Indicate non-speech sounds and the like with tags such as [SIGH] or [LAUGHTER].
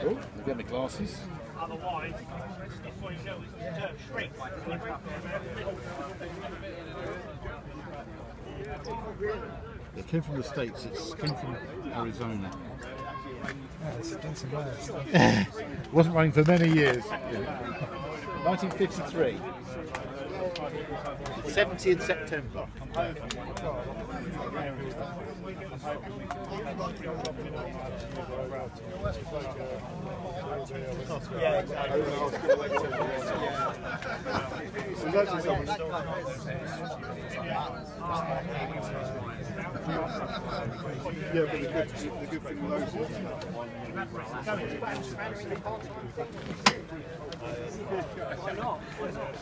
Oh, I'll get my glasses. Otherwise, it's came from the States, it came from Arizona. Yeah, it's. [LAUGHS] Wasn't running for many years. [LAUGHS] 1953. 70 in September. Yeah, but the good, the good thing Why not?